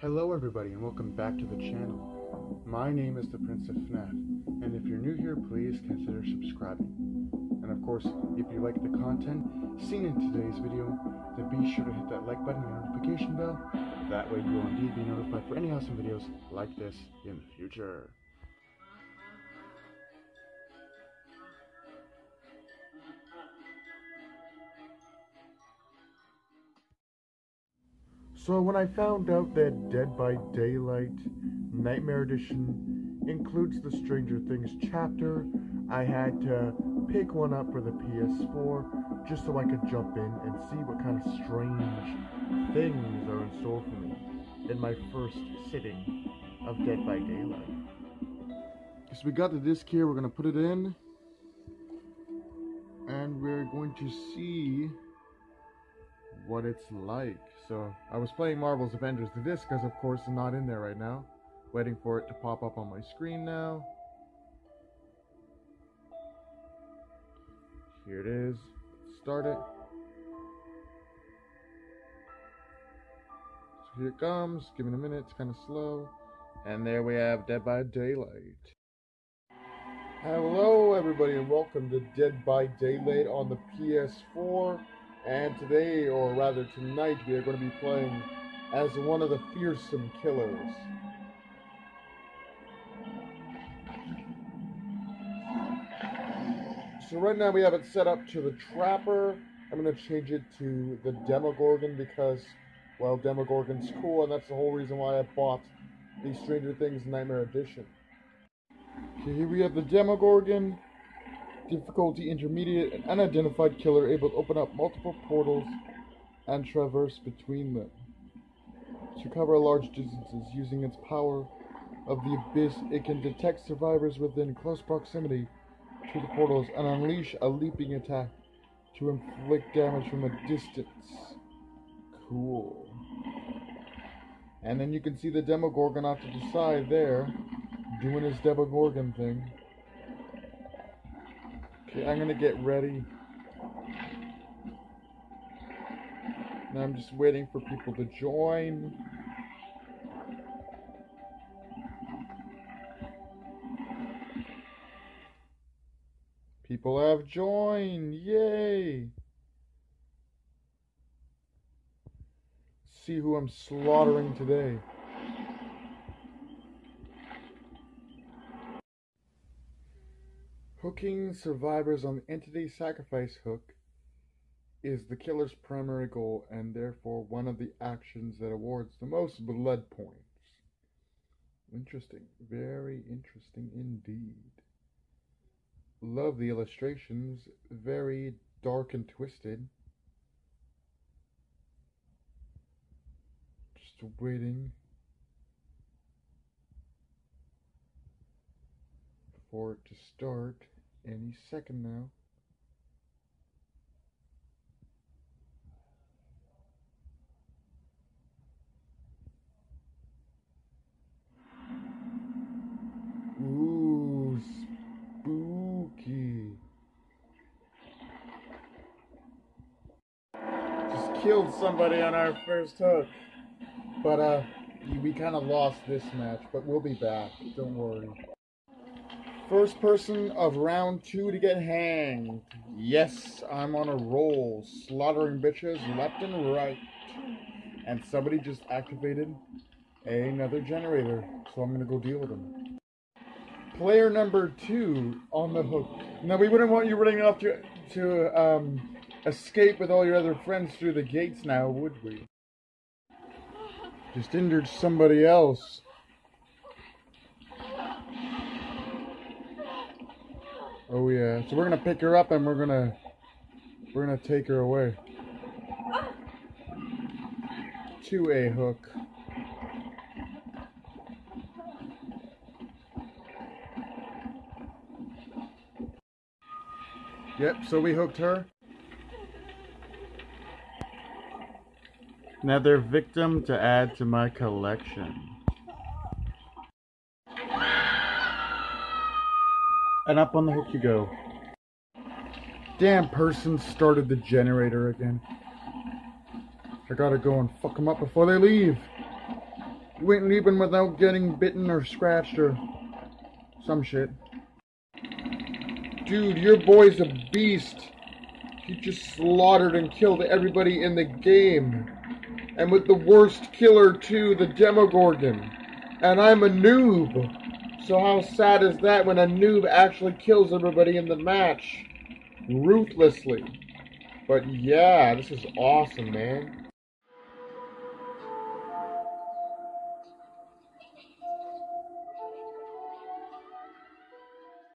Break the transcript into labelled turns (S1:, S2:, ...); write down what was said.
S1: Hello everybody and welcome back to the channel. My name is the Prince of FNAF, and if you're new here, please consider subscribing. And of course, if you like the content seen in today's video, then be sure to hit that like button and notification bell. That way you will indeed be notified for any awesome videos like this in the future. So when I found out that Dead by Daylight Nightmare Edition includes the Stranger Things chapter, I had to pick one up for the PS4 just so I could jump in and see what kind of strange things are in store for me in my first sitting of Dead by Daylight. So we got the disc here, we're going to put it in and we're going to see what it's like. So I was playing Marvel's Avengers the disc because of course I'm not in there right now. Waiting for it to pop up on my screen now. Here it is. Start it. So here it comes. Give it a minute. It's kind of slow. And there we have Dead by Daylight. Hello everybody and welcome to Dead by Daylight on the PS4. And today, or rather tonight, we are going to be playing as one of the fearsome killers. So right now we have it set up to the Trapper. I'm going to change it to the Demogorgon because, well, Demogorgon's cool, and that's the whole reason why I bought the Stranger Things Nightmare Edition. Okay, here we have the Demogorgon difficulty intermediate, an unidentified killer able to open up multiple portals and traverse between them. To cover large distances using its power of the abyss, it can detect survivors within close proximity to the portals and unleash a leaping attack to inflict damage from a distance. Cool. And then you can see the Demogorgon off to the side there, doing his Demogorgon thing. Okay, I'm gonna get ready. Now I'm just waiting for people to join. People have joined! Yay! See who I'm slaughtering today. Hooking survivors on the entity sacrifice hook is the killer's primary goal and therefore one of the actions that awards the most blood points. Interesting. Very interesting indeed. Love the illustrations. Very dark and twisted. Just waiting for it to start any second now. Ooh, spooky. Just killed somebody on our first hook. But, uh, we kind of lost this match, but we'll be back. Don't worry. First person of round two to get hanged. Yes, I'm on a roll, slaughtering bitches left and right. And somebody just activated another generator, so I'm gonna go deal with them. Player number two on the hook. Now we wouldn't want you running off to to um, escape with all your other friends through the gates now, would we? Just injured somebody else. Oh yeah. So we're gonna pick her up and we're gonna we're gonna take her away. To a hook. Yep, so we hooked her. Another victim to add to my collection. And up on the hook you go. Damn person started the generator again. I gotta go and fuck them up before they leave. You ain't leaving without getting bitten or scratched or some shit. Dude, your boy's a beast. He just slaughtered and killed everybody in the game. And with the worst killer too, the Demogorgon. And I'm a noob. So how sad is that when a noob actually kills everybody in the match? Ruthlessly. But yeah, this is awesome, man.